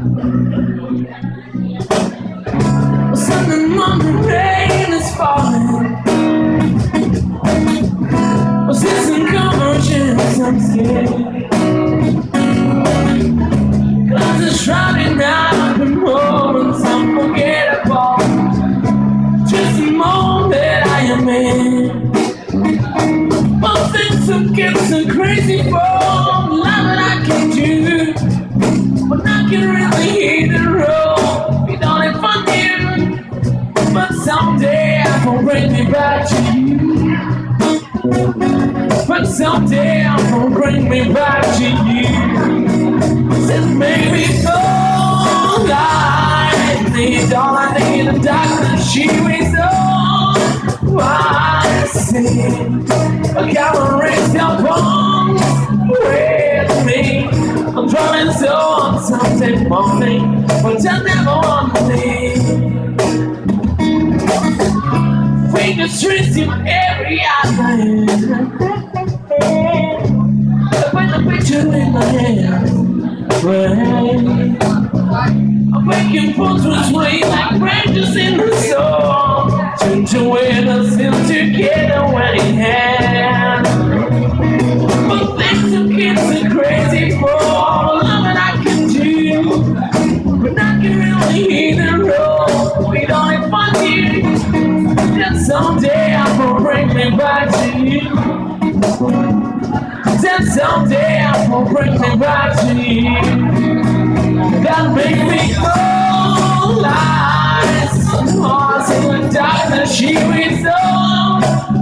Sunday morning rain is falling. Was this in? I'm scared. It's drowning out the moments unforgettable. Just the moment I am in. Are crazy for I will bring me back to you. But someday I'm gonna bring me back to you. Said maybe I need all I need a doctor. She was so I see. A gallery still bones with me. I'm driving so on Sunday morning, but I never want to leave. Fingers tracing every outline. Put the picture in my hand. Right. I'm making phones with way like branches in the storm. Change the someday I'm gonna bring me back to you. Then someday I'm gonna bring me back to you. That make me go lies. Mars in the darkness, she was so,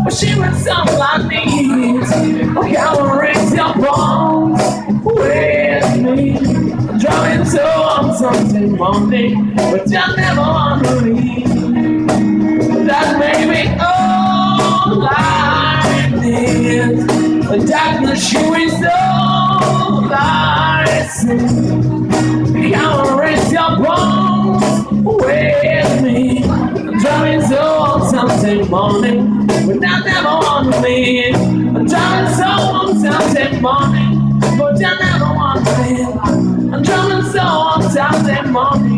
but she was so like me. Like I will raise your bones with me. Driving so on Sunday morning, but I never want to leave. Darkness, was so like Come raise your bones with me. Driving so Sunday morning, but I never want. I'm driving so Sunday morning, but I never want leave. I'm driving so Sunday morning,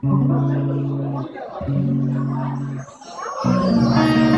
Thank you.